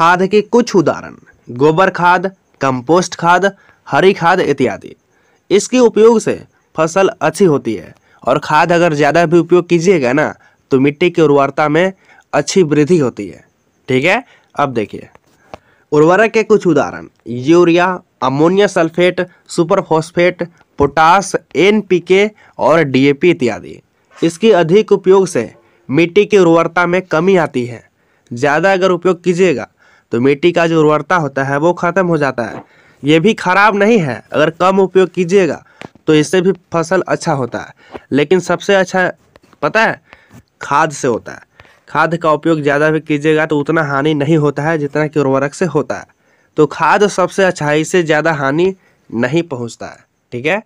खाद के कुछ उदाहरण, गोबर खाद, कंपोस्ट खाद, हरी खाद इत्यादि। इसके उपयोग से फ़सल अच्छी होती है और खाद अगर ज़्यादा भी उपयोग कीजिएगा ना तो मिट्टी की उर्वरता में अच्छी वृद्धि होती है। ठीक है? अब देखिए। उर्वरक के कुछ उदाहरण, urea, ammonia sulphate super phosphate potash NPK और डीएपी इत्यादि। इसके अधिक उपयोग से मिट्टी की उर्वरता में कमी आती है। ज़्यादा अगर उपयोग कीजिएगा तो मिट्टी का जो उर्वरता होता है, वो ख़त्म हो जाता है। ये भी खराब नहीं है। अगर कम उपयोग कीजिएगा तो इससे भी फ़सल अच्छा होता है। लेकिन सबसे अच्छा पता है? खाद से होता है। खाद का उपयोग ज़्यादा भी कीजिएगा तो उतना हानि नहीं होता है, जितना कि उर्वरक से होता है। तो खाद सबसे अच्छा है, इससे ज़्यादा हानि नहीं पहुँचता है। ठीक है?